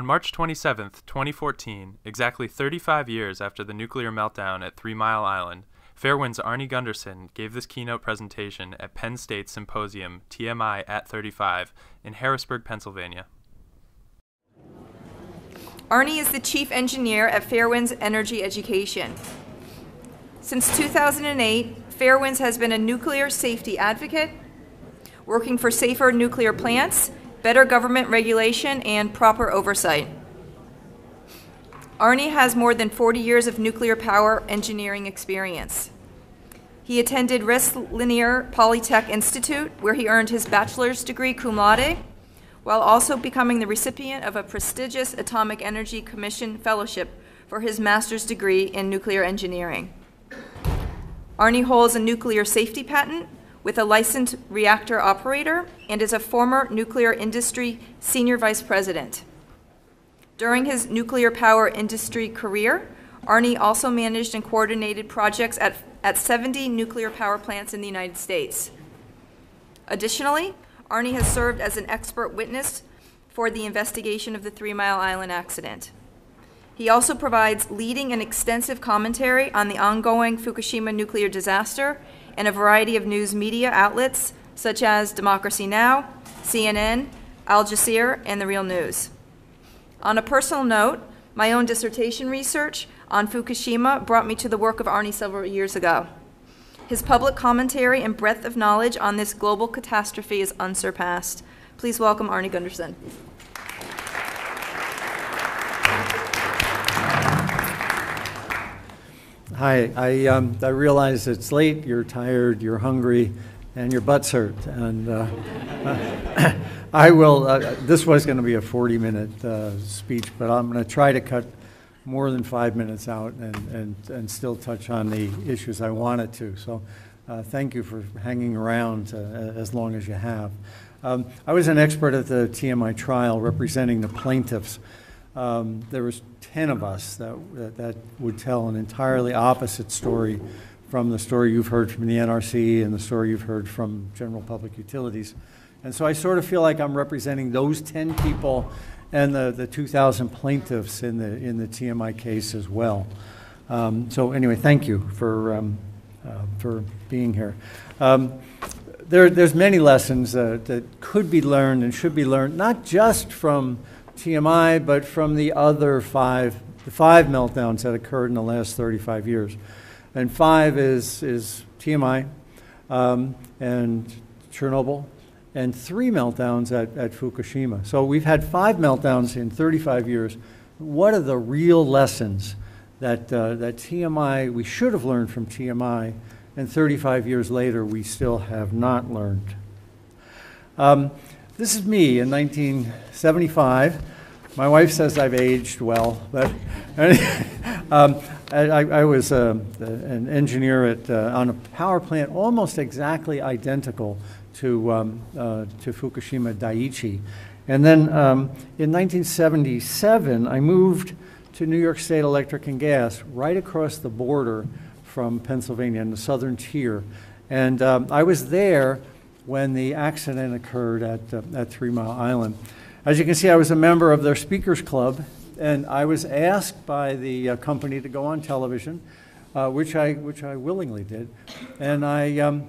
On March 27, 2014, exactly 35 years after the nuclear meltdown at Three Mile Island, Fairewinds' Arnie Gundersen gave this keynote presentation at Penn State Symposium TMI at 35 in Harrisburg, Pennsylvania. Arnie is the chief engineer at Fairewinds Energy Education. Since 2008, Fairewinds has been a nuclear safety advocate, working for safer nuclear plants better government regulation, and proper oversight. Arnie has more than 40 years of nuclear power engineering experience. He attended Rensselaer Polytech Institute, where he earned his bachelor's degree cum laude, while also becoming the recipient of a prestigious Atomic Energy Commission fellowship for his master's degree in nuclear engineering. Arnie holds a nuclear safety patent with a licensed reactor operator and is a former nuclear industry senior vice president. During his nuclear power industry career, Arnie also managed and coordinated projects at, at 70 nuclear power plants in the United States. Additionally, Arnie has served as an expert witness for the investigation of the Three Mile Island accident. He also provides leading and extensive commentary on the ongoing Fukushima nuclear disaster and a variety of news media outlets such as Democracy Now!, CNN, Al Jazeera, and The Real News. On a personal note, my own dissertation research on Fukushima brought me to the work of Arnie several years ago. His public commentary and breadth of knowledge on this global catastrophe is unsurpassed. Please welcome Arnie Gundersen. Hi, I, um, I realize it's late, you're tired, you're hungry, and your butt's hurt. And uh, I will, uh, this was going to be a 40 minute uh, speech, but I'm going to try to cut more than five minutes out and, and, and still touch on the issues I wanted to. So uh, thank you for hanging around uh, as long as you have. Um, I was an expert at the TMI trial representing the plaintiffs. Um, there was 10 of us that, that, that would tell an entirely opposite story from the story you've heard from the NRC and the story you've heard from General Public Utilities. And so I sort of feel like I'm representing those 10 people and the, the 2,000 plaintiffs in the, in the TMI case as well. Um, so anyway, thank you for, um, uh, for being here. Um, there, there's many lessons uh, that could be learned and should be learned, not just from TMI, but from the other five, the five meltdowns that occurred in the last 35 years. And five is, is TMI um, and Chernobyl, and three meltdowns at, at Fukushima. So we've had five meltdowns in 35 years. What are the real lessons that, uh, that TMI, we should have learned from TMI, and 35 years later we still have not learned? Um, this is me in 1975. My wife says I've aged well, but um, I, I, was uh, an engineer at, uh, on a power plant almost exactly identical to, um, uh, to Fukushima Daiichi. And then um, in 1977, I moved to New York State Electric and Gas, right across the border from Pennsylvania in the southern tier. And um, I was there when the accident occurred at, uh, at Three Mile Island. As you can see, I was a member of their speakers club, and I was asked by the uh, company to go on television, uh, which, I, which I willingly did. And I, um,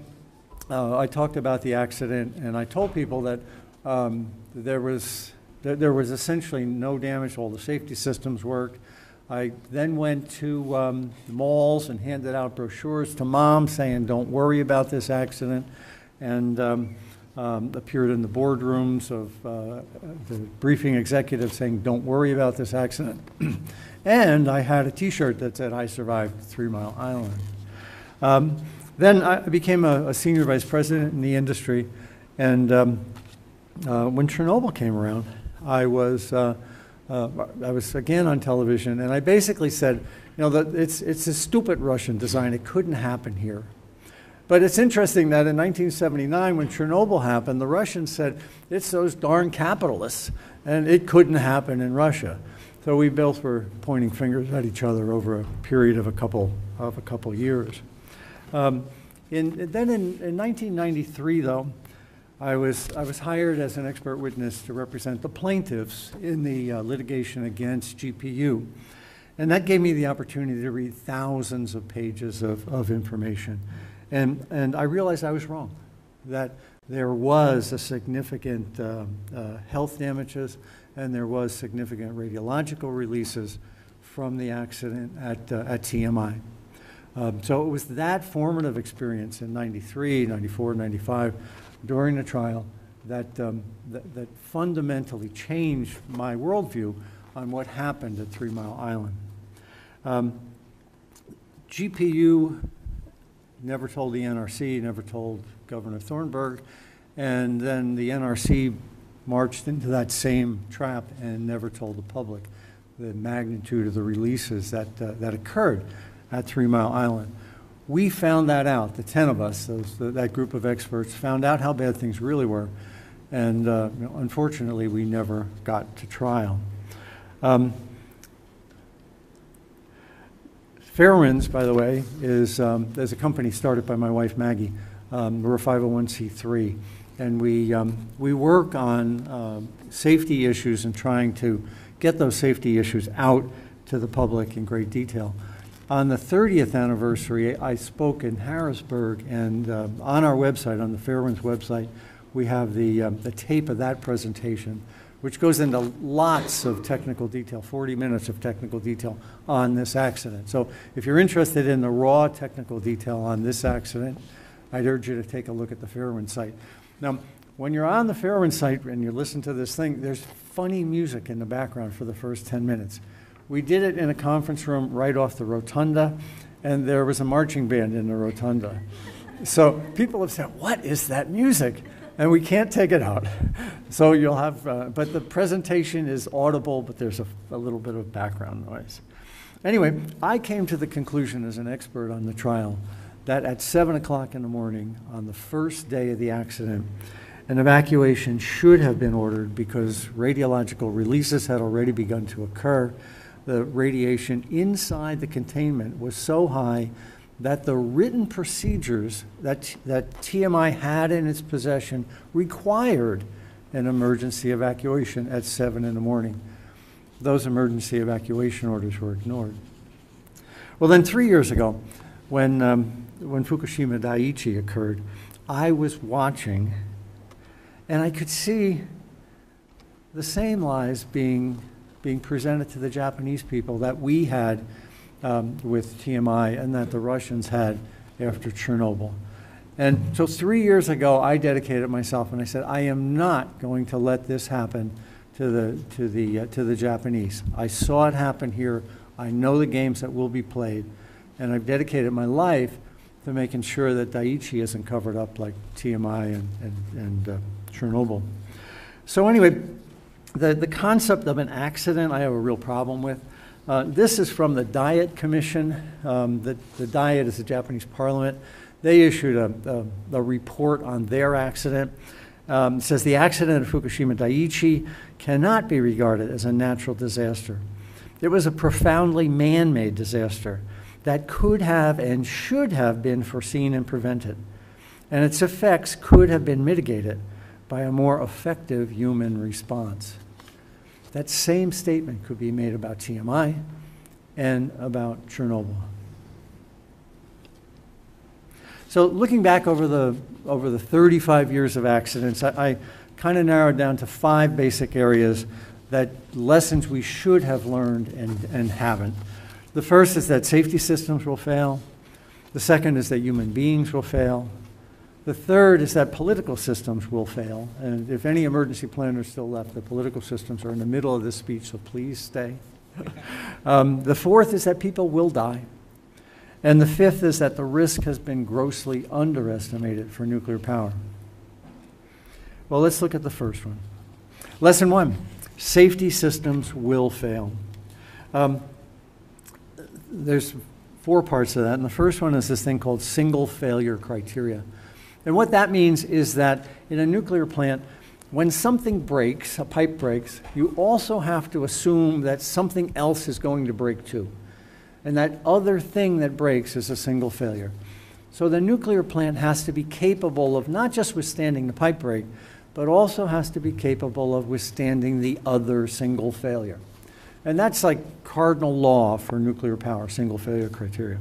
uh, I talked about the accident, and I told people that um, there, was, that there was essentially no damage, all the safety systems worked. I then went to um, malls and handed out brochures to moms saying, don't worry about this accident and um, um, appeared in the boardrooms of uh, the briefing executive saying, don't worry about this accident. and I had a T-shirt that said, I survived Three Mile Island. Um, then I became a, a, senior vice president in the industry, and um, uh, when Chernobyl came around, I was uh, uh, I was again on television, and I basically said, you know, that it's it's a stupid Russian design. It couldn't happen here. But it's interesting that in 1979, when Chernobyl happened, the Russians said, it's those darn capitalists, and it couldn't happen in Russia. So we both were pointing fingers at each other over a period of a couple, of a couple years. Um, in, then in, in, 1993, though, I was, I was hired as an expert witness to represent the plaintiffs in the uh, litigation against GPU. And that gave me the opportunity to read thousands of pages of, of information. And, and I realized I was wrong, that there was a significant uh, uh, health damages and there was significant radiological releases from the accident at, uh, at TMI. Um, so it was that formative experience in 93, 94, 95 during the trial that, um, that, that fundamentally changed my worldview on what happened at Three Mile Island. Um, GPU never told the NRC, never told Governor Thornburgh. and then the NRC marched into that same trap and never told the public the magnitude of the releases that, uh, that occurred at Three Mile Island. We found that out, the 10 of us, those, the, that group of experts, found out how bad things really were. And uh, you know, unfortunately, we never got to trial. Um, Fairewinds, by the way, is, um, a company started by my wife Maggie. Um, we're a 501c3, and we, um, we work on uh, safety issues and trying to get those safety issues out to the public in great detail. On the 30th anniversary, I spoke in Harrisburg, and uh, on our website, on the Fairewinds website, we have the, um, the tape of that presentation which goes into lots of technical detail, 40 minutes of technical detail on this accident. So if you're interested in the raw technical detail on this accident, I'd urge you to take a look at the Fairewind site. Now, when you're on the Fairewind site and you listen to this thing, there's funny music in the background for the first 10 minutes. We did it in a conference room right off the rotunda, and there was a marching band in the rotunda. So people have said, What is that music? And we can't take it out. So you'll have, uh, but the presentation is audible, but there's a, a, little bit of background noise. Anyway, I came to the conclusion as an expert on the trial that at 7 o'clock in the morning on the first day of the accident, an evacuation should have been ordered because radiological releases had already begun to occur. The radiation inside the containment was so high that the written procedures that, that TMI had in its possession required an emergency evacuation at 7 in the morning. Those emergency evacuation orders were ignored. Well, then, three years ago, when, um, when Fukushima Daiichi occurred, I was watching and I could see the same lies being, being presented to the Japanese people that we had um, with TMI and that the Russians had after Chernobyl. And so three years ago, I dedicated myself and I said, I am not going to let this happen to the, to the, uh, to the Japanese. I saw it happen here. I know the games that will be played. And I've dedicated my life to making sure that Daiichi isn't covered up like TMI and, and, and uh, Chernobyl. So anyway, the, the concept of an accident I have a real problem with. Uh, this is from the Diet Commission. Um, the, the Diet is the Japanese parliament. They issued a, a, a report on their accident. Um, it says the accident at Fukushima Daiichi cannot be regarded as a natural disaster. It was a profoundly man made disaster that could have and should have been foreseen and prevented, and its effects could have been mitigated by a more effective human response. That same statement could be made about TMI and about Chernobyl. So looking back over the, over the 35 years of accidents, I, I kind of narrowed down to five basic areas that lessons we should have learned and, and haven't. The first is that safety systems will fail. The second is that human beings will fail. The third is that political systems will fail. And if any emergency planners still left, the political systems are in the middle of this speech, so please stay. um, the fourth is that people will die. And the fifth is that the risk has been grossly underestimated for nuclear power. Well, let's look at the first one. Lesson one safety systems will fail. Um, there's four parts of that, and the first one is this thing called single failure criteria. And what that means is that in a nuclear plant, when something breaks, a pipe breaks, you also have to assume that something else is going to break too. And that other thing that breaks is a single failure. So the nuclear plant has to be capable of not just withstanding the pipe break, but also has to be capable of withstanding the other single failure. And that's like cardinal law for nuclear power, single failure criteria.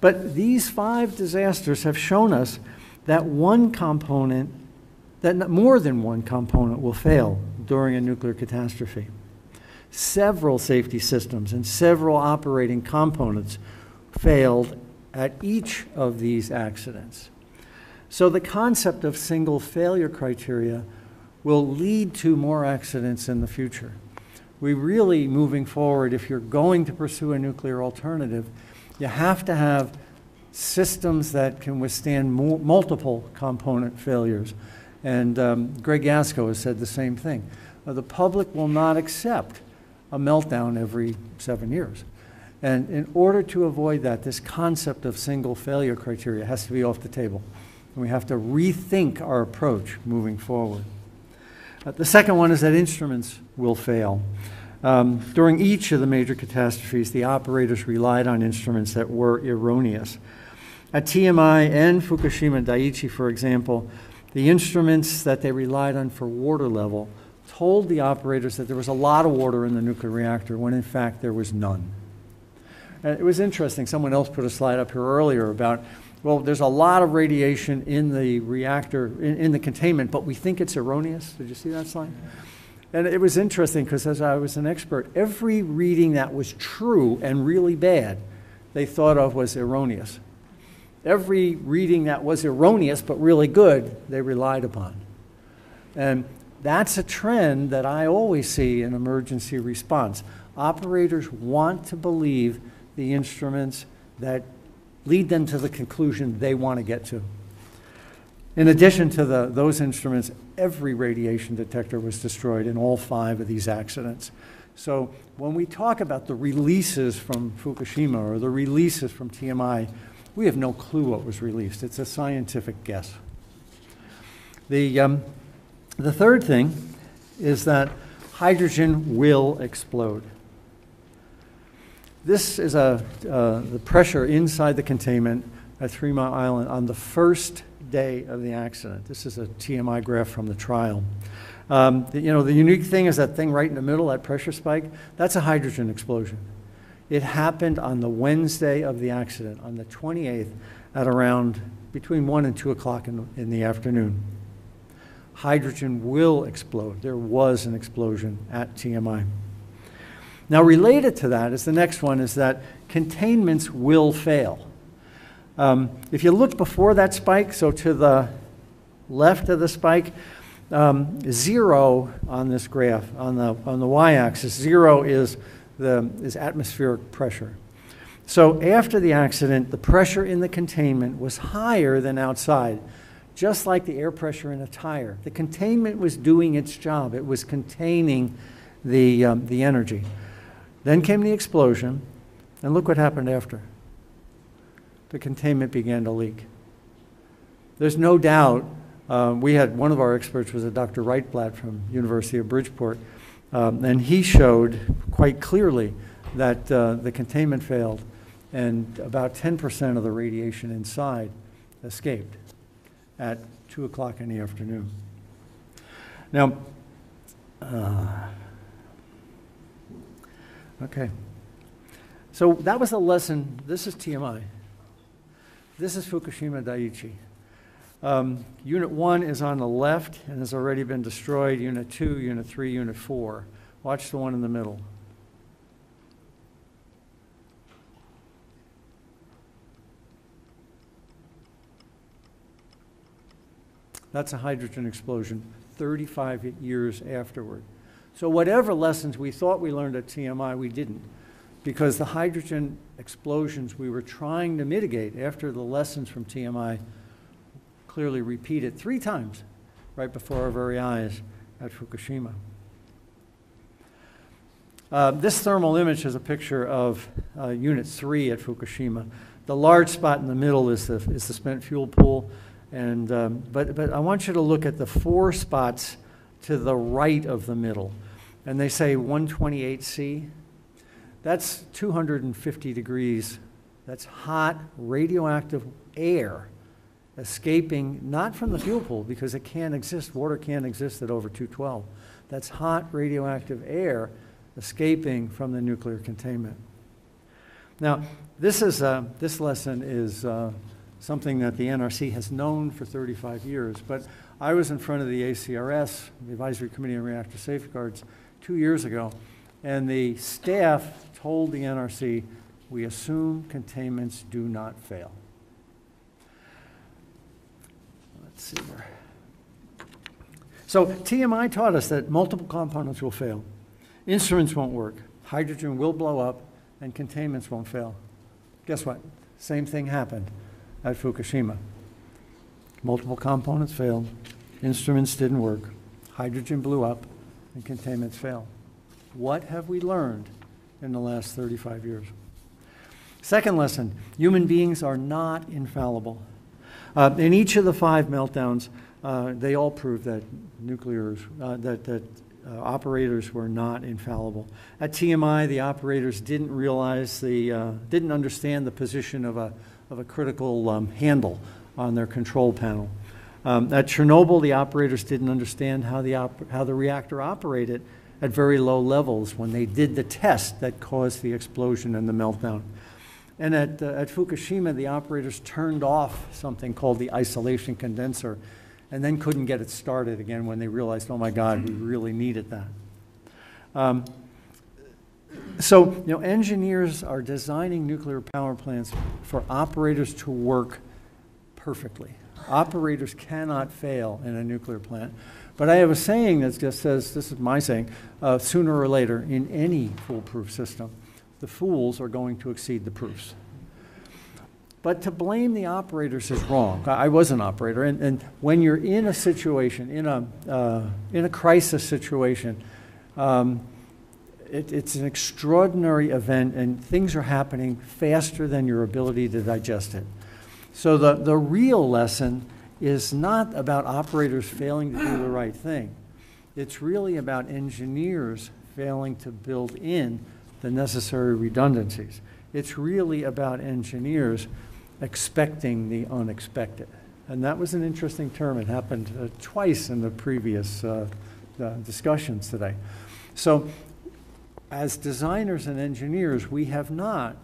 But these five disasters have shown us that one component, that more than one component will fail during a nuclear catastrophe. Several safety systems and several operating components failed at each of these accidents. So the concept of single failure criteria will lead to more accidents in the future. We really, moving forward, if you're going to pursue a nuclear alternative, you have to have systems that can withstand multiple component failures. And um, Greg Jaczko has said the same thing. Uh, the public will not accept a meltdown every seven years. And in order to avoid that, this concept of single failure criteria has to be off the table. And we have to rethink our approach moving forward. Uh, the second one is that instruments will fail. Um, during each of the major catastrophes, the operators relied on instruments that were erroneous. At TMI and Fukushima Daiichi, for example, the instruments that they relied on for water level told the operators that there was a lot of water in the nuclear reactor when in fact there was none. And it was interesting. Someone else put a slide up here earlier about, well, there's a lot of radiation in the reactor, in, in the containment, but we think it's erroneous. Did you see that slide? And it was interesting because as I was an expert, every reading that was true and really bad, they thought of was erroneous. Every reading that was erroneous but really good, they relied upon. And that's a trend that I always see in emergency response. Operators want to believe the instruments that lead them to the conclusion they want to get to. In addition to the, those instruments, every radiation detector was destroyed in all five of these accidents. So when we talk about the releases from Fukushima or the releases from TMI, we have no clue what was released. It's a scientific guess. The, um, the third thing is that hydrogen will explode. This is a, uh, the pressure inside the containment at Three Mile Island on the first day of the accident. This is a TMI graph from the trial. Um, the, you know, the unique thing is that thing right in the middle, that pressure spike, that's a hydrogen explosion. It happened on the Wednesday of the accident, on the 28th, at around between 1 and 2 o'clock in, in the afternoon. Hydrogen will explode. There was an explosion at TMI. Now, related to that is the next one is that containments will fail. Um, if you look before that spike, so to the left of the spike, um, zero on this graph, on the, on the y-axis, zero is, the, is atmospheric pressure. So after the accident, the pressure in the containment was higher than outside, just like the air pressure in a tire. The containment was doing its job. It was containing the, um, the energy. Then came the explosion, and look what happened after. The containment began to leak. There's no doubt, uh, we had one of our experts was a Dr. Reitblatt from University of Bridgeport, um, and he showed quite clearly that uh, the containment failed and about 10% of the radiation inside escaped at 2 o'clock in the afternoon. Now, uh, Okay. So that was a lesson. This is TMI. This is Fukushima Daiichi. Um, unit 1 is on the left and has already been destroyed. Unit 2, Unit 3, Unit 4. Watch the one in the middle. That's a hydrogen explosion 35 years afterward. So whatever lessons we thought we learned at TMI, we didn't. Because the hydrogen explosions we were trying to mitigate after the lessons from TMI clearly repeated three times right before our very eyes at Fukushima. Uh, this thermal image is a picture of uh, Unit 3 at Fukushima. The large spot in the middle is the, is the spent fuel pool. And, um, but, but I want you to look at the four spots to the right of the middle and they say 128C, that's 250 degrees. That's hot, radioactive air escaping, not from the fuel pool, because it can't exist, water can't exist at over 212. That's hot radioactive air escaping from the nuclear containment. Now, this, is, uh, this lesson is uh, something that the NRC has known for 35 years, but I was in front of the ACRS, the Advisory Committee on Reactor Safeguards, two years ago, and the staff told the NRC, we assume containments do not fail. Let's see. So TMI taught us that multiple components will fail. Instruments won't work. Hydrogen will blow up, and containments won't fail. Guess what? Same thing happened at Fukushima. Multiple components failed. Instruments didn't work. Hydrogen blew up, and containments failed. What have we learned in the last 35 years? Second lesson human beings are not infallible. Uh, in each of the five meltdowns, uh, they all proved that nuclears, uh, that, that uh, operators were not infallible. At TMI, the operators didn't realize the, uh, didn't understand the position of a, of a critical um, handle on their control panel. Um, at Chernobyl, the operators didn't understand how the, how the reactor operated at very low levels when they did the test that caused the explosion and the meltdown. And at, uh, at Fukushima, the operators turned off something called the isolation condenser and then couldn't get it started again when they realized, oh my God, we really needed that. Um, so, you know, engineers are designing nuclear power plants for operators to work perfectly. Operators cannot fail in a nuclear plant. But I have a saying that just says, this is my saying, uh, sooner or later, in any foolproof system, the fools are going to exceed the proofs. But to blame the operators is wrong. I was an operator, and, and when you're in a situation, in a, uh, in a crisis situation, um, it, it's an extraordinary event, and things are happening faster than your ability to digest it. So the, the real lesson is not about operators failing to do the right thing. It's really about engineers failing to build in the necessary redundancies. It's really about engineers expecting the unexpected. And that was an interesting term. It happened uh, twice in the previous uh, uh, discussions today. So, as designers and engineers, we have not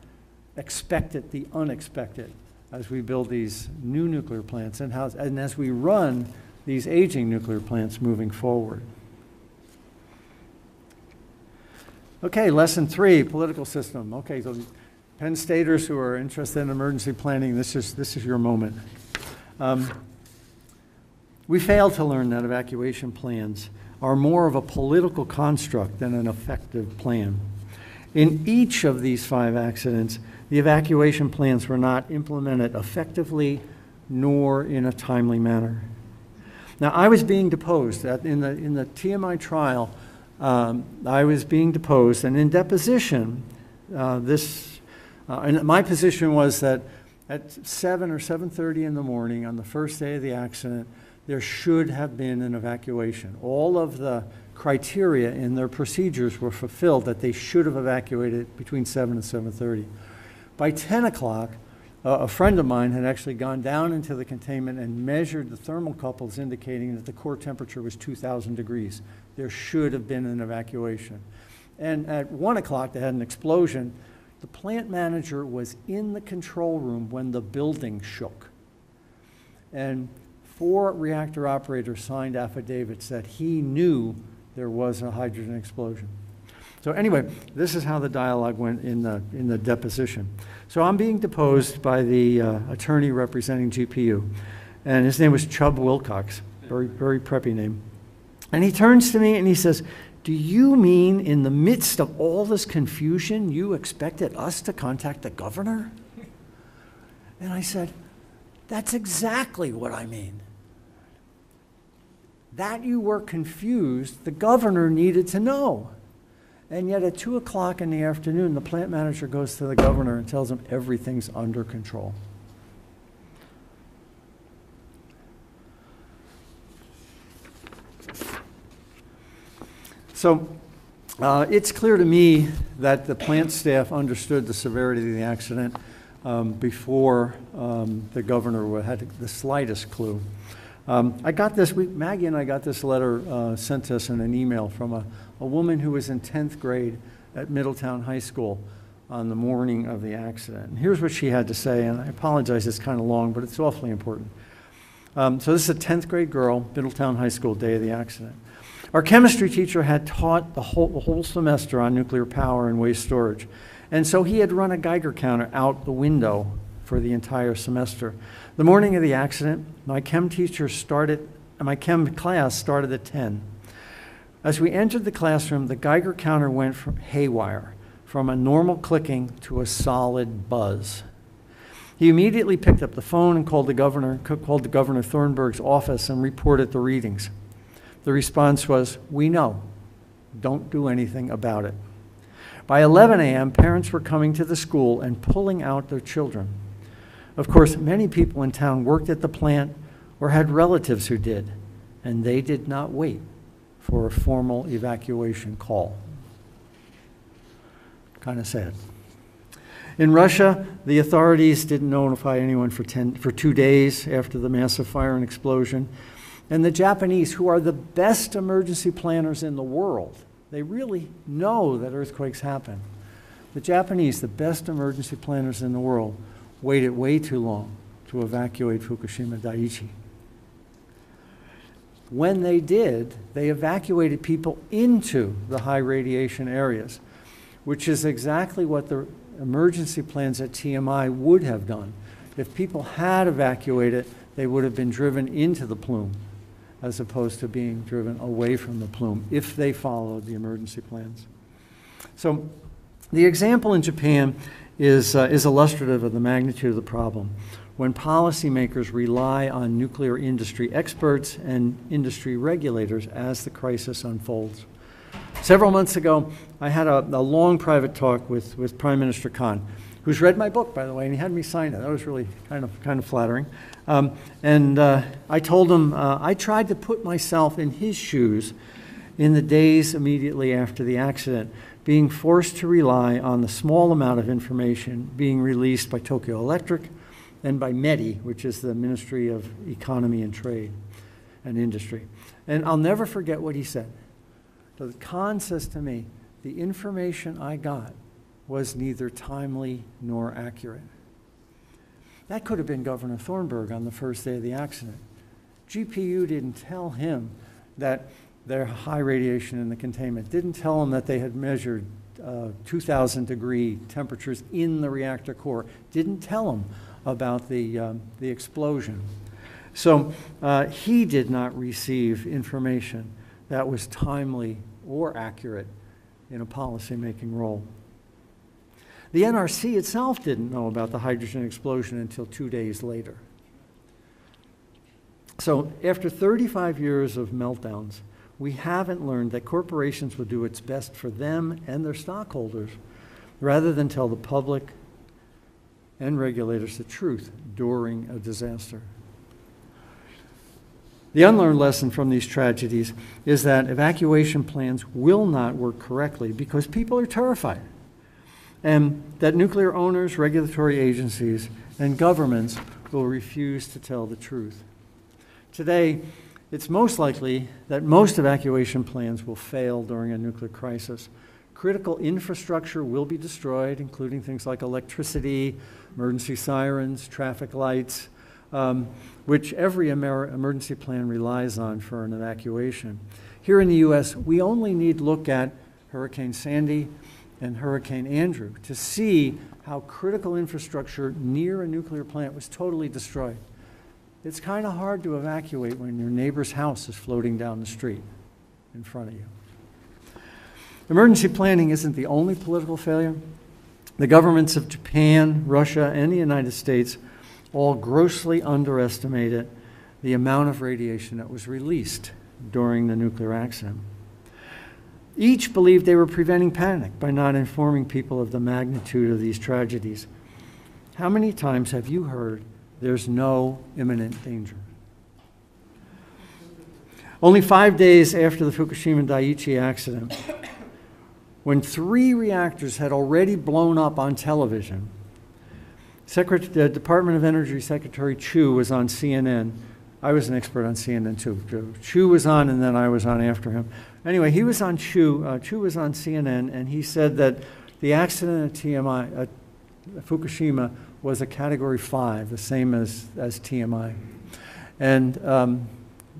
expected the unexpected as we build these new nuclear plants and, as we run these aging nuclear plants moving forward. Okay, lesson three, political system. Okay, so Penn Staters who are interested in emergency planning, this is, this is your moment. Um, we fail to learn that evacuation plans are more of a political construct than an effective plan. In each of these five accidents, the evacuation plans were not implemented effectively nor in a timely manner. Now, I was being deposed in the, in the TMI trial. Um, I was being deposed, and in deposition, uh, this uh, and my position was that at 7 or 7.30 in the morning on the first day of the accident, there should have been an evacuation. All of the criteria in their procedures were fulfilled that they should have evacuated between 7 and 7.30. By 10 o'clock, uh, a friend of mine had actually gone down into the containment and measured the thermocouples indicating that the core temperature was 2,000 degrees. There should have been an evacuation. And at 1 o'clock, they had an explosion the plant manager was in the control room when the building shook. And four reactor operators signed affidavits that he knew there was a hydrogen explosion. So anyway, this is how the dialogue went in the, in the deposition. So I'm being deposed by the uh, attorney representing GPU, and his name was Chubb Wilcox, very, very preppy name. And he turns to me and he says, do you mean in the midst of all this confusion, you expected us to contact the governor? And I said, That's exactly what I mean. That you were confused, the governor needed to know. And yet at 2 o'clock in the afternoon, the plant manager goes to the governor and tells him everything's under control. So uh, it's clear to me that the plant staff understood the severity of the accident. um, before um, the governor had the slightest clue. Um, I got this, we, Maggie and I got this letter uh, sent to us in an email from a, a woman who was in 10th grade at Middletown High School on the morning of the accident. And here's what she had to say, and I apologize, it's kind of long, but it's awfully important. Um, so this is a 10th grade girl, Middletown High School, day of the accident. Our chemistry teacher had taught the whole, the whole semester on nuclear power and waste storage. And so he had run a Geiger counter out the window for the entire semester. The morning of the accident, my chem teacher started, my chem class started at 10. As we entered the classroom, the Geiger counter went from haywire, from a normal clicking to a solid buzz. He immediately picked up the phone and called the governor, called the Governor Thornburgh's office and reported the readings. The response was, We know. Don't do anything about it. By 11 a.m., parents were coming to the school and pulling out their children. Of course, many people in town worked at the plant or had relatives who did, and they did not wait for a formal evacuation call. Kind of sad. In Russia, the authorities didn't notify anyone for, 10, for two days after the massive fire and explosion. And the Japanese, who are the best emergency planners in the world, they really know that earthquakes happen. The Japanese, the best emergency planners in the world, waited way too long to evacuate Fukushima Daiichi. When they did, they evacuated people into the high radiation areas, which is exactly what the emergency plans at TMI would have done. If people had evacuated, they would have been driven into the plume as opposed to being driven away from the plume if they followed the emergency plans. So the example in Japan is, uh, is illustrative of the magnitude of the problem. When policymakers rely on nuclear industry experts and industry regulators as the crisis unfolds. Several months ago, I had a, a long private talk with, with Prime Minister Kan who's read my book, by the way, and he had me sign it. That was really kind of, kind of flattering. Um, and uh, I told him uh, I tried to put myself in his shoes in the days immediately after the accident, being forced to rely on the small amount of information being released by Tokyo Electric and by METI, which is the Ministry of Economy and Trade and Industry. And I'll never forget what he said. The Kan says to me, the information I got was neither timely nor accurate. That could have been Governor Thornburgh on the first day of the accident. GPU didn't tell him that their high radiation in the containment, didn't tell him that they had measured uh, 2,000 degree temperatures in the reactor core, didn't tell him about the, um, the explosion. So uh, he did not receive information that was timely or accurate in a policymaking role. The NRC itself didn't know about the hydrogen explosion until two days later. So after 35 years of meltdowns, we haven't learned that corporations will do its best for them and their stockholders rather than tell the public and regulators the truth during a disaster. The unlearned lesson from these tragedies is that evacuation plans will not work correctly because people are terrified and that nuclear owners, regulatory agencies, and governments will refuse to tell the truth. Today, it's most likely that most evacuation plans will fail during a nuclear crisis. Critical infrastructure will be destroyed, including things like electricity, emergency sirens, traffic lights, um, which every emergency plan relies on for an evacuation. Here in the U.S., we only need look at Hurricane Sandy, and Hurricane Andrew to see how critical infrastructure near a nuclear plant was totally destroyed. It's kind of hard to evacuate when your neighbor's house is floating down the street in front of you. Emergency planning isn't the only political failure. The governments of Japan, Russia, and the United States all grossly underestimated the amount of radiation that was released during the nuclear accident. Each believed they were preventing panic by not informing people of the magnitude of these tragedies. How many times have you heard there's no imminent danger? Only five days after the Fukushima Daiichi accident, when three reactors had already blown up on television, Secret, Department of Energy Secretary Chu was on CNN. I was an expert on CNN too. Chu was on, and then I was on after him. Anyway, he was on Chu. Uh, Chu was on CNN, and he said that the accident at TMI, at Fukushima, was a Category Five, the same as as TMI. And um,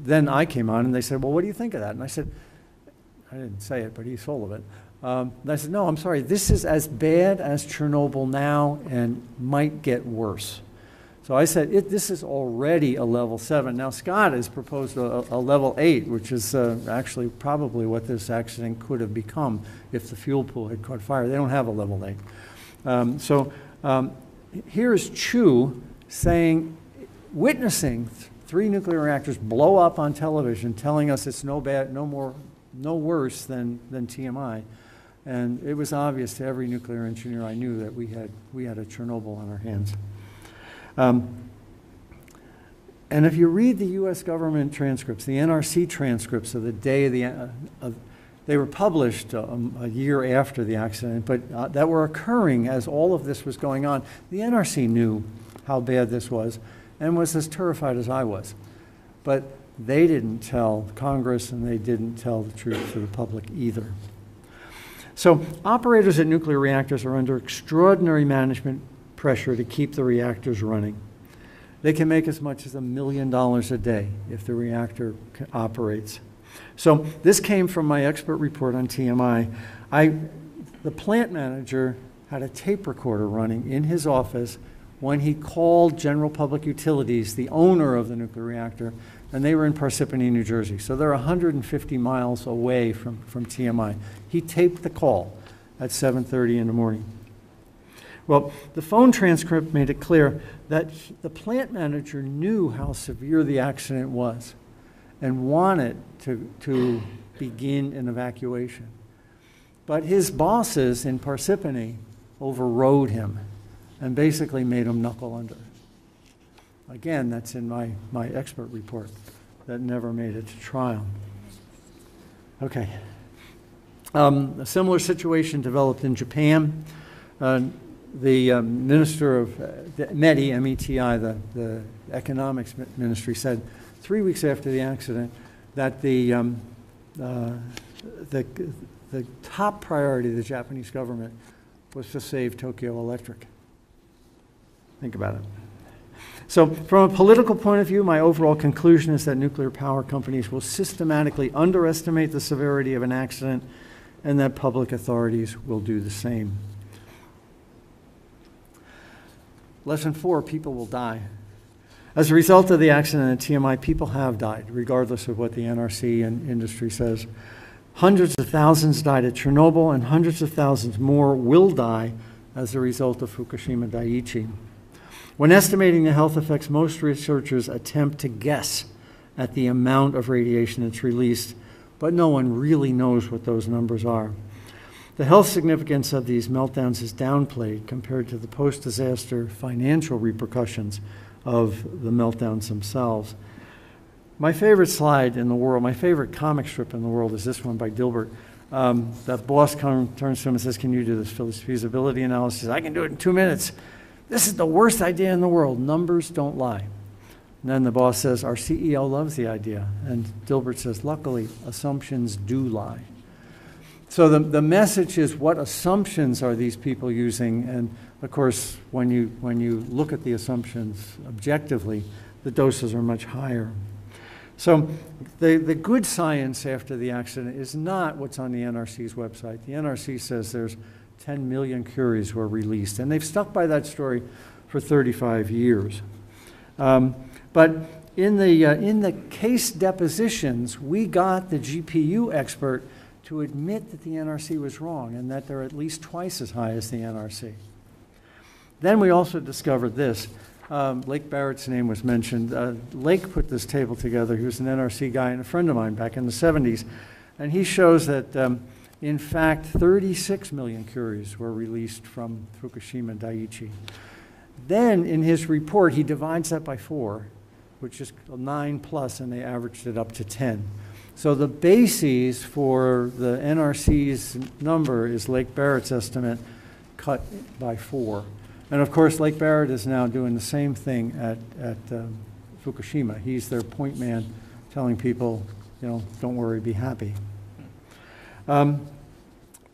then I came on, and they said, "Well, what do you think of that?" And I said, "I didn't say it, but he's full of it." Um, I said, no, I'm sorry, this is as bad as Chernobyl now and might get worse. So I said, this is already a level seven. Now, Scott has proposed a, a level eight, which is uh, actually probably what this accident could have become if the fuel pool had caught fire. They don't have a level eight. Um, so um, here's Chu saying, witnessing th- three nuclear reactors blow up on television, telling us it's no bad, no more, no worse than, than TMI. And it was obvious to every nuclear engineer I knew that we had, we had a Chernobyl on our hands. Um, and if you read the U.S. government transcripts, the NRC transcripts of the day of the, uh, of, they were published um, a year after the accident, but uh, that were occurring as all of this was going on. The NRC knew how bad this was and was as terrified as I was. But they didn't tell Congress and they didn't tell the truth to the public either. So operators at nuclear reactors are under extraordinary management pressure to keep the reactors running. They can make as much as a million dollars a day if the reactor operates. So this came from my expert report on TMI. I, the plant manager had a tape recorder running in his office when he called General Public Utilities, the owner of the nuclear reactor, and they were in Parsippany, New Jersey. So they're 150 miles away from, from TMI. He taped the call at 7:30 in the morning. Well, the phone transcript made it clear that he, the plant manager knew how severe the accident was and wanted to, to begin an evacuation. But his bosses in Parsippany overrode him and basically made him knuckle under. Again, that's in my, my expert report that never made it to trial. Okay. Um, a similar situation developed in Japan. Uh, the um, minister of uh, METI, M-E-T-I, the, the economics ministry, said three weeks after the accident that the, um, uh, the, the top priority of the Japanese government was to save Tokyo Electric. Think about it. So, from a political point of view, my overall conclusion is that nuclear power companies will systematically underestimate the severity of an accident and that public authorities will do the same. Lesson four people will die. As a result of the accident at TMI, people have died, regardless of what the NRC and industry says. Hundreds of thousands died at Chernobyl, and hundreds of thousands more will die as a result of Fukushima Daiichi. When estimating the health effects, most researchers attempt to guess at the amount of radiation that's released, but no one really knows what those numbers are. The health significance of these meltdowns is downplayed compared to the post disaster financial repercussions of the meltdowns themselves. My favorite slide in the world, my favorite comic strip in the world is this one by Dilbert. Um, that boss come, turns to him and says, Can you do this feasibility analysis? I can do it in two minutes. This is the worst idea in the world. Numbers don't lie. And then the boss says, Our CEO loves the idea. And Dilbert says, Luckily, assumptions do lie. So the, the message is what assumptions are these people using? And of course, when you, when you look at the assumptions objectively, the doses are much higher. So the, the good science after the accident is not what's on the NRC's website. The NRC says there's 10 million Curies were released. And they've stuck by that story for 35 years. Um, but in the, uh, in the case depositions, we got the GPU expert to admit that the NRC was wrong and that they're at least twice as high as the NRC. Then we also discovered this. Um, Lake Barrett's name was mentioned. Uh, Lake put this table together. He was an NRC guy and a friend of mine back in the 70s. And he shows that um, in fact, 36 million curies were released from Fukushima Daiichi. Then in his report, he divides that by four, which is nine plus, and they averaged it up to 10. So the bases for the NRC's number is Lake Barrett's estimate cut by four. And of course, Lake Barrett is now doing the same thing at, at um, Fukushima. He's their point man, telling people, you know, don't worry, be happy. Um,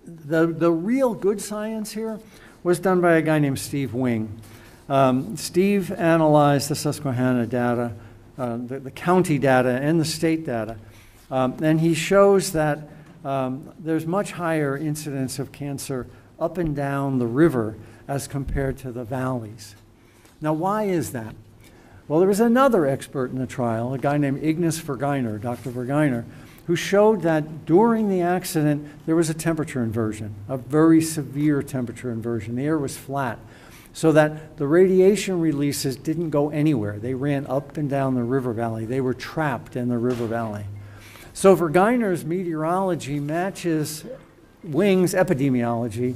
the, the real good science here was done by a guy named Steve Wing. Um, Steve analyzed the Susquehanna data, uh, the, the, county data, and the state data. Um, and he shows that um, there's much higher incidence of cancer up and down the river as compared to the valleys. Now, why is that? Well, there was another expert in the trial, a guy named Ignaz Vergeiner, Dr. Vergeiner, who showed that during the accident there was a temperature inversion, a very severe temperature inversion. The air was flat, so that the radiation releases didn't go anywhere. They ran up and down the river valley. They were trapped in the river valley. So Vergeiner's meteorology matches Wing's epidemiology,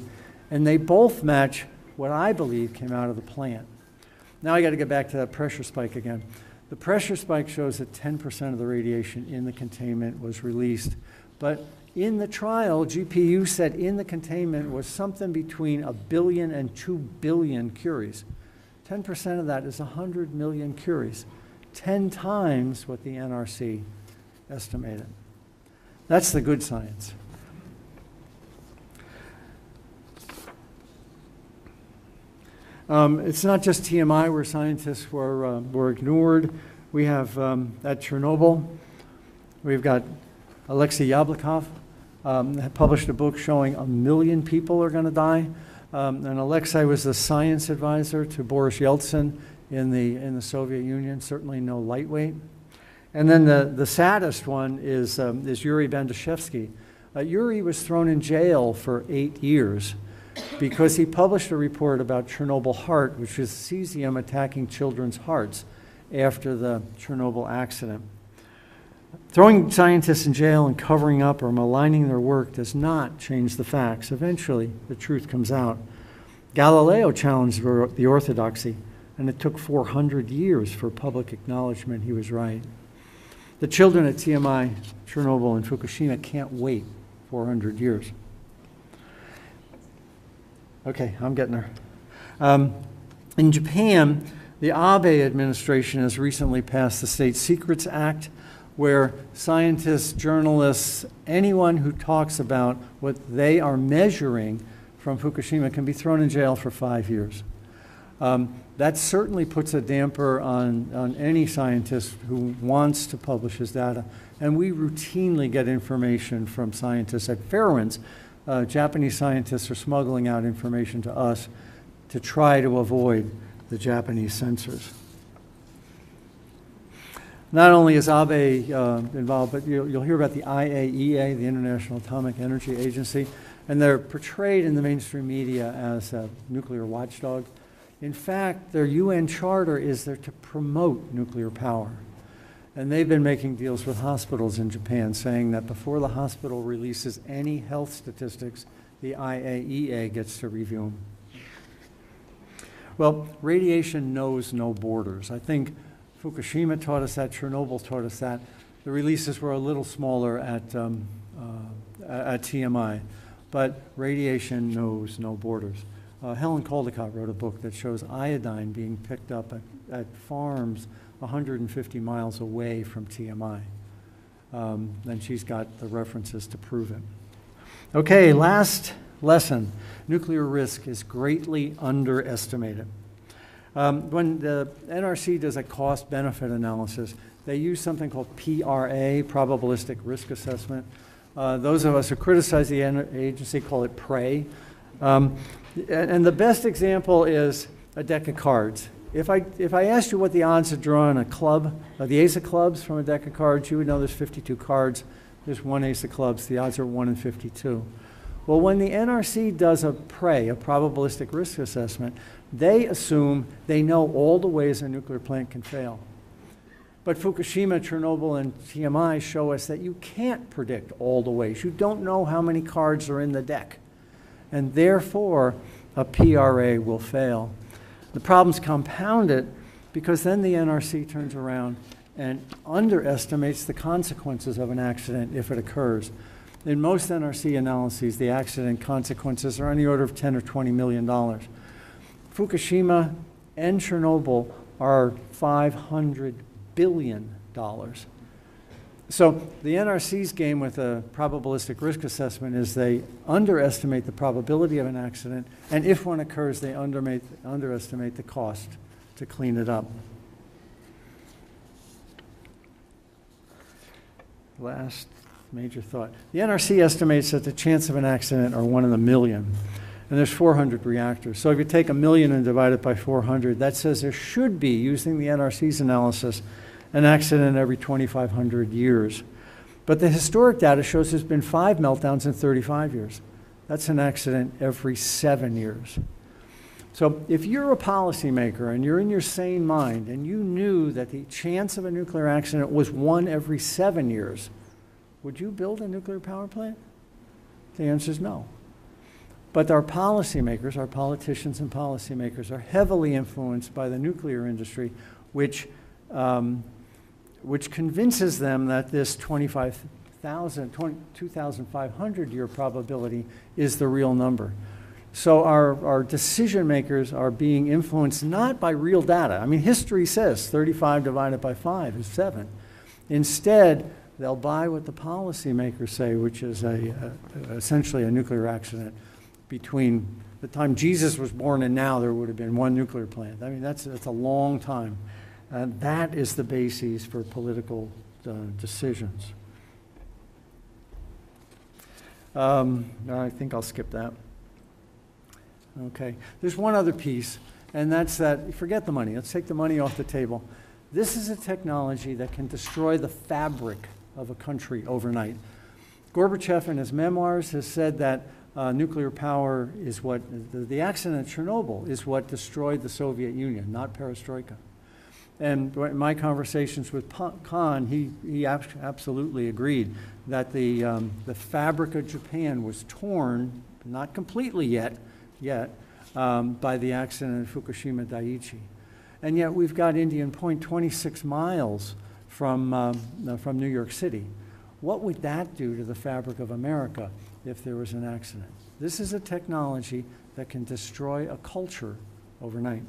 and they both match what I believe came out of the plant. Now I got to get back to that pressure spike again. The pressure spike shows that 10% of the radiation in the containment was released. But in the trial, GPU said in the containment was something between a billion and two billion curies. 10% of that is 100 million curies, 10 times what the NRC estimated. That's the good science. Um, it's not just TMI where scientists were, uh, were ignored. We have um, at Chernobyl, we've got Alexei Yablokov um, published a book showing a million people are going to die. Um, and Alexei was the science advisor to Boris Yeltsin in the, in the Soviet Union, certainly no lightweight. And then the, the saddest one is, um, is Yuri Bandazhevsky. Uh, Yuri was thrown in jail for eight years because he published a report about Chernobyl heart, which is cesium attacking children's hearts after the Chernobyl accident. Throwing scientists in jail and covering up or maligning their work does not change the facts. Eventually, the truth comes out. Galileo challenged the orthodoxy, and it took 400 years for public acknowledgement he was right. The children at TMI, Chernobyl, and Fukushima can't wait 400 years. Okay, I'm getting there. Um, in Japan, the Abe administration has recently passed the State Secrets Act, where scientists, journalists, anyone who talks about what they are measuring from Fukushima can be thrown in jail for five years. Um, that certainly puts a damper on, on any scientist who wants to publish his data. And we routinely get information from scientists at Fairewinds uh, Japanese scientists are smuggling out information to us to try to avoid the Japanese censors. Not only is Abe uh, involved, but you'll, you'll, hear about the IAEA, the International Atomic Energy Agency, and they're portrayed in the mainstream media as a nuclear watchdog. In fact, their UN charter is there to promote nuclear power. And they've been making deals with hospitals in Japan saying that before the hospital releases any health statistics, the IAEA gets to review them. Well, radiation knows no borders. I think Fukushima taught us that, Chernobyl taught us that. The releases were a little smaller at, um, uh, at TMI, but radiation knows no borders. Uh, Helen Caldicott wrote a book that shows iodine being picked up at, at farms 150 miles away from TMI. Um, and she's got the references to prove it. Okay, last lesson. Nuclear risk is greatly underestimated. Um, when the NRC does a cost benefit analysis, they use something called PRA, probabilistic risk assessment. Uh, those of us who criticize the agency call it PRAE. Um, and, and the best example is a deck of cards if I, if I asked you what the odds of drawing a club, uh, the ace of clubs from a deck of cards, you would know there's 52 cards. There's one ace of clubs. The odds are 1 in 52. Well, when the NRC does a PRAE, a probabilistic risk assessment, they assume they know all the ways a nuclear plant can fail. But Fukushima, Chernobyl, and TMI show us that you can't predict all the ways. You don't know how many cards are in the deck. And therefore, a PRA will fail. The problem's compounded because then the NRC turns around and underestimates the consequences of an accident if it occurs. In most NRC analyses, the accident consequences are on the order of 10 or 20 million dollars. Fukushima and Chernobyl are $500 billion. So the NRC's game with a probabilistic risk assessment is they underestimate the probability of an accident, and if one occurs, they underestimate the cost to clean it up. Last major thought. The NRC estimates that the chance of an accident are one in a million, and there's 400 reactors. So if you take a million and divide it by 400, that says there should be, using the NRC's analysis, an accident every 2,500 years. But the historic data shows there's been five meltdowns in 35 years. That's an accident every seven years. So if you're a policymaker and you're in your sane mind and you knew that the chance of a nuclear accident was one every seven years, would you build a nuclear power plant? The answer is no. But our policymakers, our politicians and policymakers, are heavily influenced by the nuclear industry, which, um, which convinces them that this 25,000, 2,500 year probability is the real number. So our, our decision makers are being influenced not by real data. I mean, history says 35 divided by 5 is 7. Instead, they'll buy what the policymakers say, which is a, a, essentially a nuclear accident between the time Jesus was born and now there would have been one nuclear plant. I mean, that's, that's a long time. And that is the basis for political uh, decisions. Um, I think I'll skip that. Okay. There's one other piece, and that's that forget the money. Let's take the money off the table. This is a technology that can destroy the fabric of a country overnight. Gorbachev, in his memoirs, has said that uh, nuclear power is what, the, the, accident at Chernobyl is what destroyed the Soviet Union, not perestroika. And in my conversations with Kan, he, he absolutely agreed that the, um, the fabric of Japan was torn, not completely yet, yet, um, by the accident at Fukushima Daiichi. And yet we've got Indian Point 26 miles from, um, from New York City. What would that do to the fabric of America if there was an accident? This is a technology that can destroy a culture overnight.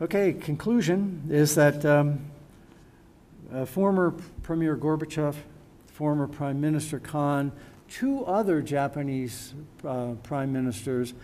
Okay, conclusion is that um, uh, former Premier Gorbachev, former Prime Minister Kan, two other Japanese uh, prime ministers,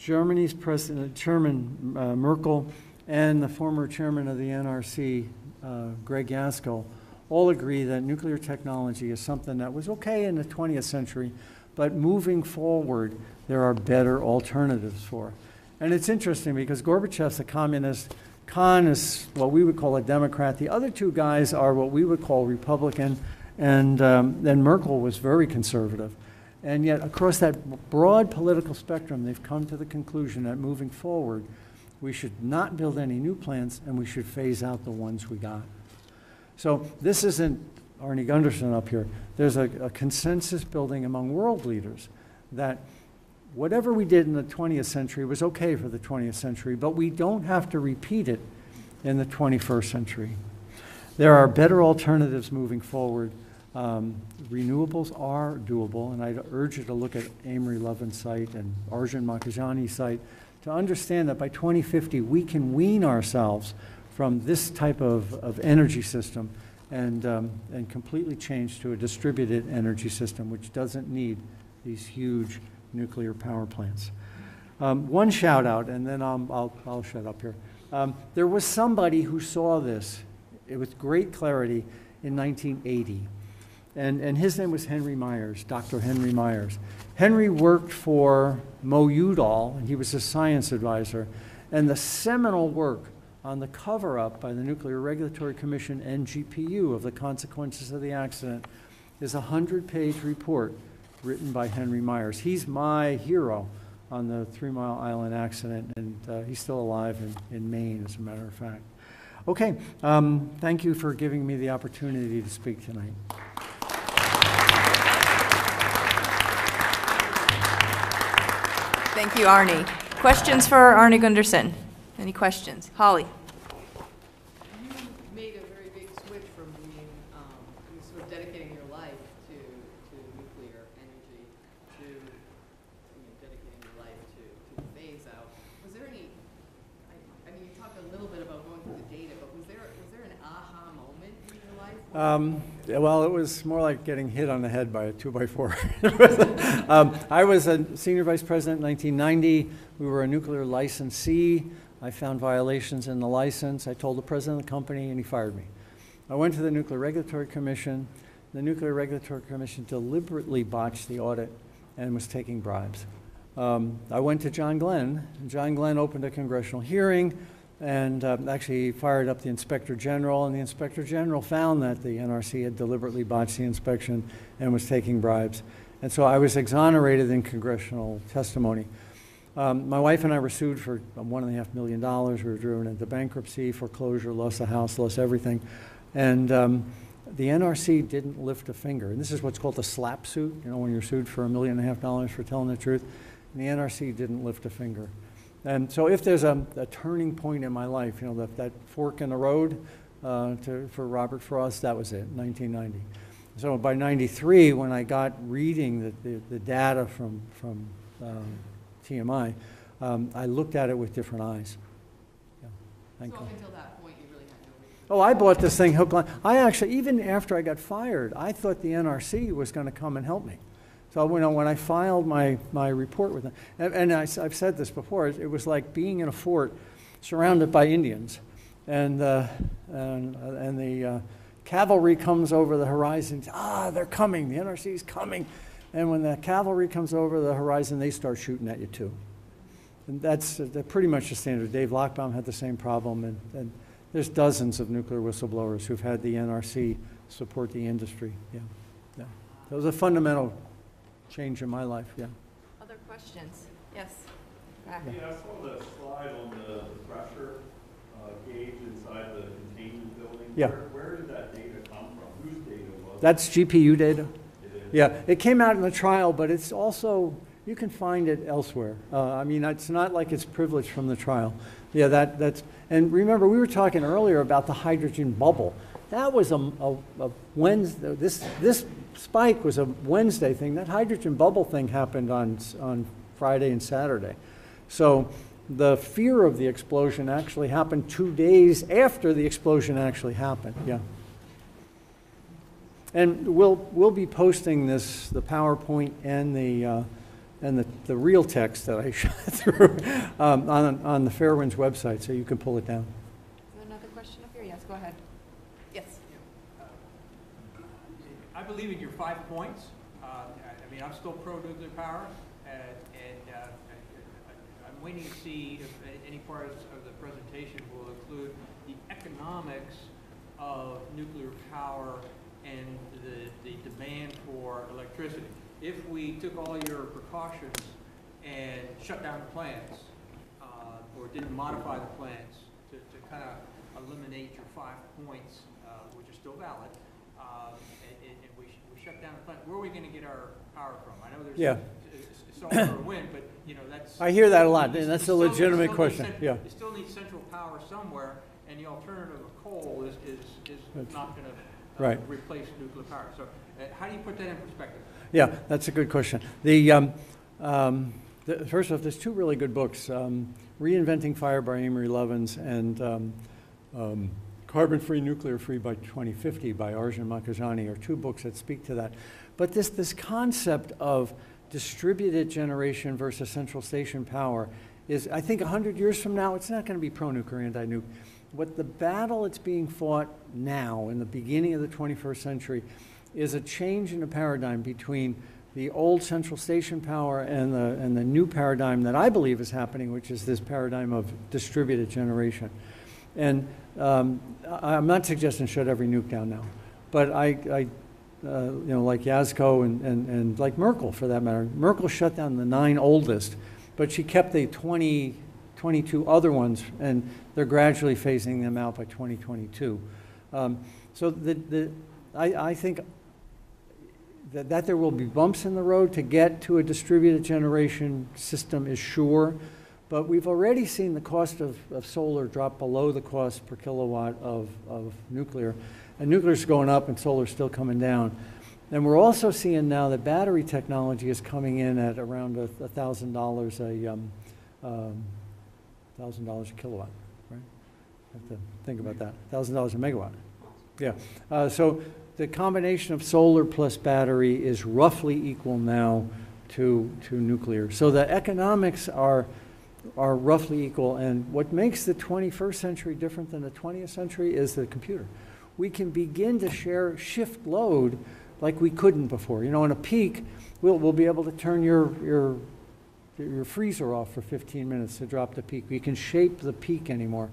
Germany's President, Chairman uh, Merkel, and the former chairman of the NRC, uh, Greg Jaczko, all agree that nuclear technology is something that was okay in the 20th century, but moving forward, there are better alternatives for. And it's interesting because Gorbachev's a communist, Kan is what we would call a Democrat. The other two guys are what we would call Republican, and um, then Merkel was very conservative. And yet, across that broad political spectrum, they've come to the conclusion that moving forward, we should not build any new plants and we should phase out the ones we got. So, this isn't Arnie Gundersen up here. There's a, a consensus building among world leaders that whatever we did in the 20th century was okay for the 20th century, but we don't have to repeat it in the 21st century. There are better alternatives moving forward. Um, renewables are doable, and I'd urge you to look at Amory Lovins' site and Arjun Makhijani's site to understand that by 2050 we can wean ourselves from this type of, of energy system and, um, and completely change to a distributed energy system which doesn't need these huge nuclear power plants. Um, one shout out, and then I'll, I'll, I'll shut up here. Um, there was somebody who saw this with great clarity in 1980 and, and his name was Henry Myers, Dr. Henry Myers. Henry worked for Mo Udall, and he was a science advisor. And the seminal work on the cover up by the Nuclear Regulatory Commission and GPU of the consequences of the accident is a 100 page report written by Henry Myers. He's my hero on the Three Mile Island accident, and uh, he's still alive in, in Maine, as a matter of fact. Okay, um, thank you for giving me the opportunity to speak tonight. Thank you, Arnie. Questions for Arnie Gundersen? Any questions? Holly? You made a very big switch from being um, sort of dedicating your life to, to nuclear energy to you know, dedicating your life to, to phase out. Was there any, I, I, mean, you talked a little bit about going through the data, but was there, was there an aha moment in your life? Um, well, it was more like getting hit on the head by a two by four. um, I was a senior vice president in 1990. We were a nuclear licensee. I found violations in the license. I told the president of the company, and he fired me. I went to the Nuclear Regulatory Commission. The Nuclear Regulatory Commission deliberately botched the audit and was taking bribes. Um, I went to John Glenn. John Glenn opened a congressional hearing and um, actually fired up the inspector general. And the inspector general found that the NRC had deliberately botched the inspection and was taking bribes. And so I was exonerated in congressional testimony. Um, my wife and I were sued for one and a half million dollars. We were driven into bankruptcy, foreclosure, lost the house, lost everything. And um, the NRC didn't lift a finger. And this is what's called a slap suit, you know, when you're sued for a million and a half dollars for telling the truth. And the NRC didn't lift a finger. And so if there's a, a turning point in my life, you know, that, that fork in the road uh, to, for Robert Frost, that was it, 1990. So by 93, when I got reading the, the, the data from, from um, TMI, um, I looked at it with different eyes. Yeah, thank So you. until that point, you really had no reason. Oh, I bought this thing hook, line. I actually, even after I got fired, I thought the NRC was going to come and help me. So when I, when I filed my, my report with them, and, and I, have said this before, it, it was like being in a fort surrounded by Indians. And, uh, and, uh, and the uh, cavalry comes over the horizon. Ah, they're coming. The NRC is coming. And when the cavalry comes over the horizon, they start shooting at you too. And that's uh, pretty much the standard. Dave Lochbaum had the same problem, and, and there's dozens of nuclear whistleblowers who've had the NRC support the industry. Yeah, yeah. That was a fundamental change in my life. Yeah. Other questions? Yes. Back. Yeah, I saw the slide on the the pressure uh, gauge inside the containment building. Yeah. Where- Where did that data come from? Whose data was it? That's GPU data. It is. Yeah, it came out in the trial, but it's also you can find it elsewhere. Uh, I mean, it's not like it's privileged from the trial. Yeah, that that's and remember we were talking earlier about the hydrogen bubble. That was a, a, a Wednesday. This this spike was a Wednesday thing. That hydrogen bubble thing happened on on Friday and Saturday. So the fear of the explosion actually happened two days after the explosion actually happened. Yeah. And we'll, we'll be posting this, the PowerPoint and the, uh, and the, the real text that I shot through um, on, on the Fairewinds website, so you can pull it down. Another question up here? Yes, go ahead. Yes. I believe in your five points. Uh, I mean, I'm still pro-nuclear power, uh, and uh, I- I- I'm waiting to see if any parts of the presentation will include the economics of nuclear power and the, the demand for electricity. If we took all your precautions and shut down the plants, uh, or didn't modify the plants to, to kind of eliminate your five points, uh, which are still valid, uh, and, and and we, sh- we shut down the plant, where are we gonna get our power from? I know there's Yeah. s- s- solar or wind, but, you know, that's. I hear that a lot, and that's a still- you legitimate still need question, cent- yeah. You still need central power somewhere, and the alternative of coal is, is, is That's- not gonna Right. uh, replace nuclear power. So, uh, how do you put that in perspective? Yeah, that's a good question. The, um, um, the, first off, there's two really good books, um, Reinventing Fire by Amory Lovins and um, um, Carbon-Free, Nuclear-Free by 2050 by Arjun Makhijani are two books that speak to that. But this, this concept of distributed generation versus central station power is, I think 100 years from now, it's not going to be pro-nuclear, anti-nuke. What the battle that's being fought now, in the beginning of the 21st century, is a change in the paradigm between the old central station power and the, and the new paradigm that I believe is happening, which is this paradigm of distributed generation. And um, I, I'm not suggesting shut every nuke down now, but I, I uh, you know, like Jaczko and, and, and like Merkel for that matter. Merkel shut down the nine oldest, but she kept the 20, 22 other ones, and they're gradually phasing them out by 2022. Um, so the, the, I, I think that, that there will be bumps in the road to get to a distributed generation system is sure, but we've already seen the cost of, of solar drop below the cost per kilowatt of, of nuclear. And nuclear's going up and solar's still coming down. And we're also seeing now that battery technology is coming in at around a a um, um, thousand dollars a kilowatt, right? Have to think about that, thousand dollars a megawatt. Yeah, uh, so the combination of solar plus battery is roughly equal now to, to nuclear. So the economics are, are roughly equal, and what makes the 21st century different than the 20th century is the computer. We can begin to share, shift load like we couldn't before. You know, in a peak, we'll, we'll be able to turn your, your, your freezer off for 15 minutes to drop the peak. We can shape the peak anymore.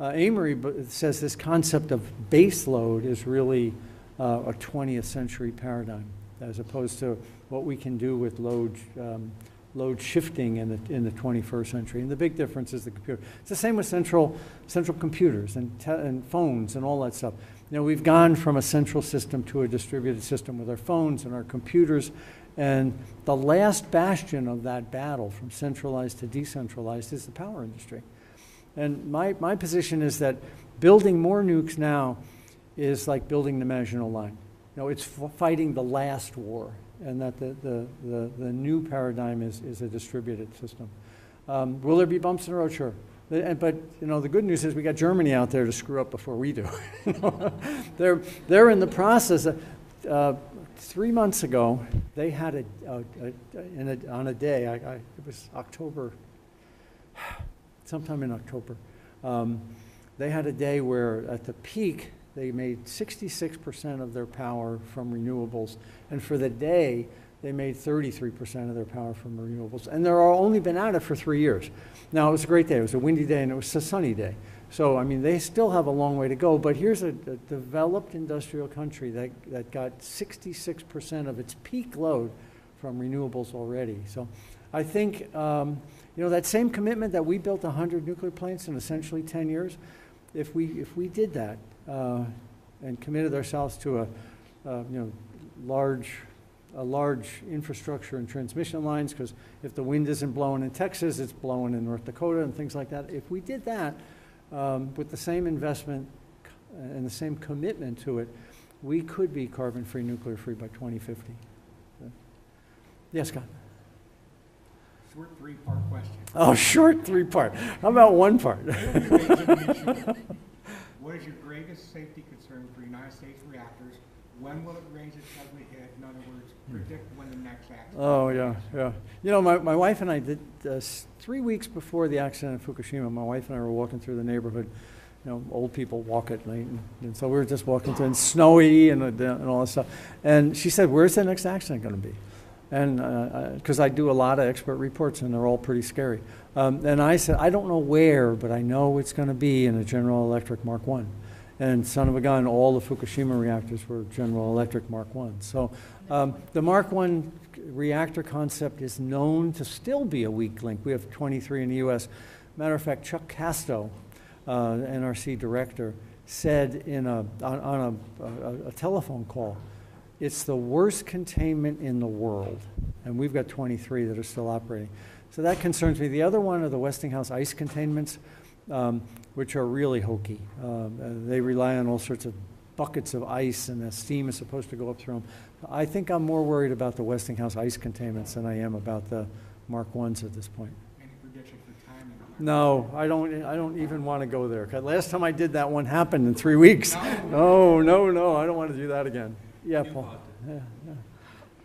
Uh, Amory says this concept of base load is really uh, a 20th century paradigm, as opposed to what we can do with load, um, load shifting in the, in the 21st century. And the big difference is the computer. It's the same with central, central computers and, and phones and all that stuff. You know, we've gone from a central system to a distributed system with our phones and our computers. And the last bastion of that battle, from centralized to decentralized, is the power industry. And my, my position is that building more nukes now is like building the Maginot Line. You know, it's fighting the last war, and that the, the, the, the new paradigm is, is a distributed system. Um, will there be bumps in the road? Sure. And- But, you know, the good news is we got Germany out there to screw up before we do. They're, they're in the process. Uh, three months ago, they had a, a, a, a on a day, I, I, it was October, sometime in October, um, they had a day where at the peak, they made 66% of their power from renewables. And for the day, they made 33% of their power from renewables. And they're only been at it for three years. Now, it was a great day. It was a windy day and it was a sunny day. So, I mean, they still have a long way to go. But here's a, a developed industrial country that, that got 66% of its peak load from renewables already. So I think, um, you know, that same commitment that we built 100 nuclear plants in essentially 10 years, if we, if we did that uh, and committed ourselves to a, uh, you know, large, a large infrastructure and transmission lines, because if the wind isn't blowing in Texas, it's blowing in North Dakota and things like that. If we did that um, with the same investment and the same commitment to it, we could be carbon-free, nuclear-free by 2050. Yes, Scott? Short three-part question. Oh, short three-part. How about one part? What is your greatest safety concern for United States reactors? When will it raise its ugly head? In other words, predict when the next accident. Oh, yeah, yeah. You know, my, my wife and I did, uh, three weeks before the accident in Fukushima, my wife and I were walking through the neighborhood. You know, old people walk at night, and, and so we were just walking through, and snowy and, and all that stuff. And she said, where's the next accident gonna be? And, because I do a lot of expert reports, and they're all pretty scary. Um, and I said, I don't know where, but I know it's gonna be in a General Electric Mark One. And son of a gun, all the Fukushima reactors were General Electric Mark One. So um, the Mark One reactor concept is known to still be a weak link. We have 23 in the U.S. Matter of fact, Chuck Casto, uh, NRC director, said in a, on, on a, a, a telephone call, it's the worst containment in the world. And we've got 23 that are still operating. So that concerns me. The other one are the Westinghouse ice containments, um, which are really hokey. Um, uh, they rely on all sorts of buckets of ice, and the steam is supposed to go up through them. I think I'm more worried about the Westinghouse ice containments than I am about the Mark Ones at this point. Any prediction for timing? No, I don't, I don't even want to go there. last time I did that one happened in three weeks. No, no, no, I don't want to do that again. Yeah, Paul. Yeah, yeah,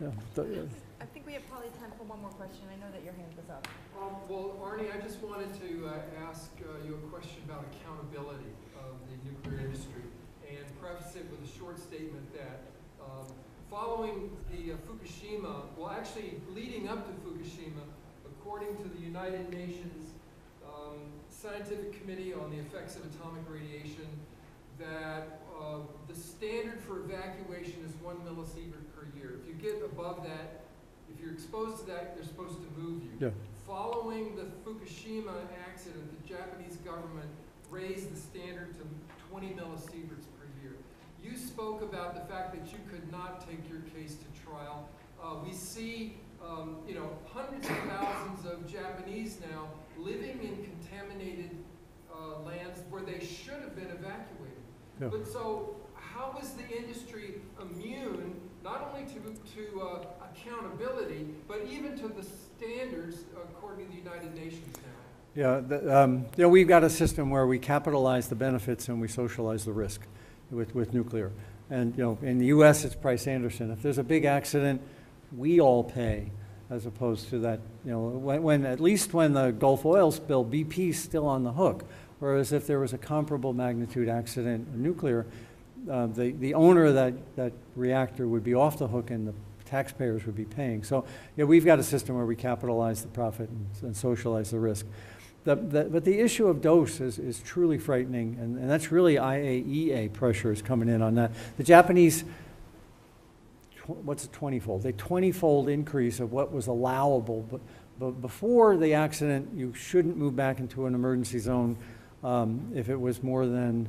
yeah. The- I think we have probably time for one more question. I know that your hand was up. Um, Well, Arnie, I just wanted to uh, ask uh, you a question about accountability of the nuclear industry and preface it with a short statement that um, following the uh, Fukushima, well, actually leading up to Fukushima, according to the United Nations um, Scientific Committee on the Effects of Atomic Radiation, that uh, the standard for evacuation is one millisievert per year. If you get above that, if you're exposed to that, they're supposed to move you. Yeah. Following the Fukushima accident, the Japanese government raised the standard to 20 millisieverts per year. You spoke about the fact that you could not take your case to trial. Uh, we see, um, you know, hundreds of thousands of Japanese now living in contaminated uh, lands where they should have been evacuated. Yeah. But so, how is the industry immune not only to, to uh, accountability, but even to the standards according to the United Nations now? Yeah, the, um, you know, we've got a system where we capitalize the benefits and we socialize the risk. with, with nuclear. And, you know, in the US, it's Price Anderson. If there's a big accident, we all pay, as opposed to that, you know, when, when, at least when the Gulf oil spill, BP's still on the hook. Whereas if there was a comparable magnitude accident, nuclear, uh, the, the owner of that, that reactor would be off the hook and the taxpayers would be paying. So, yeah, we've got a system where we capitalize the profit and, and socialize the risk. The, the, but the issue of dose is, is truly frightening, and, and that's really IAEA pressure is coming in on that. The Japanese, what's a 20-fold? They 20-fold increase of what was allowable, but, but before the accident, you shouldn't move back into an emergency zone um, if it was more than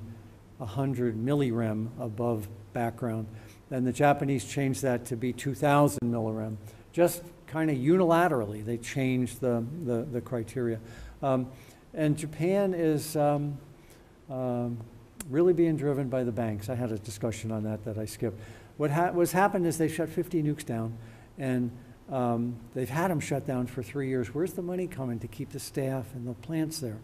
100 millirem above background. And the Japanese changed that to be 2,000 millirem, just kind of unilaterally. They changed the, the, the criteria. Um, and Japan is um, um, really being driven by the banks. I had a discussion on that that I skipped. What ha- what's happened is they shut 50 nukes down, and um, they've had them shut down for three years. Where's the money coming to keep the staff and the plants there?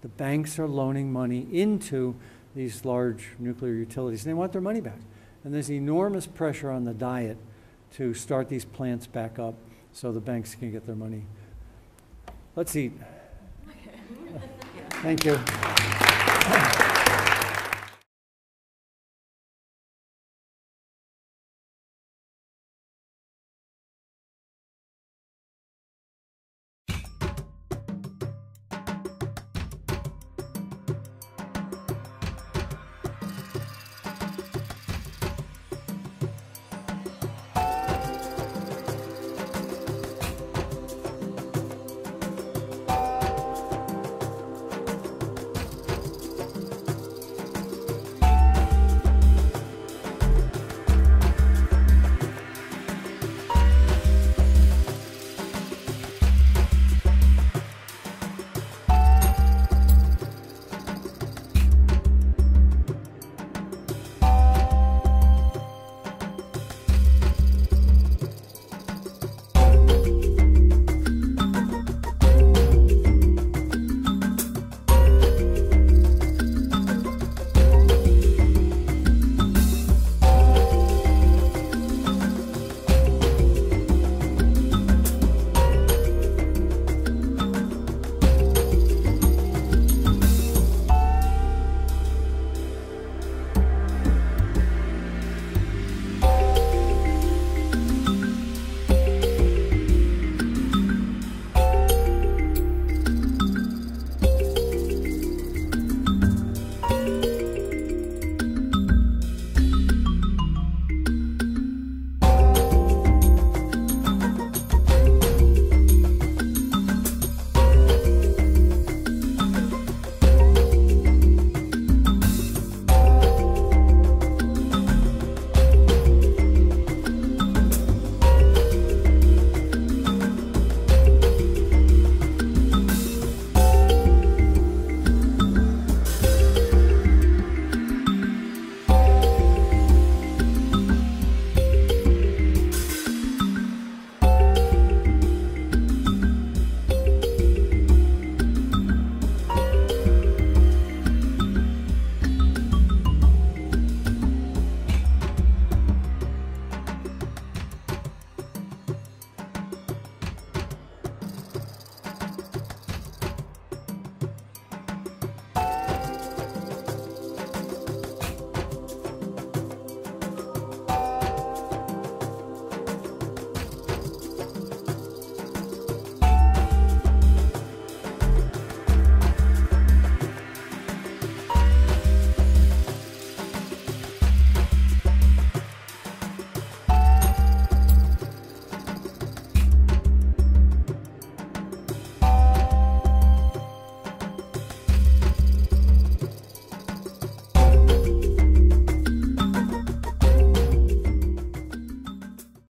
The banks are loaning money into these large nuclear utilities, and they want their money back. And there's enormous pressure on the diet to start these plants back up so the banks can get their money. Let's eat. Thank you.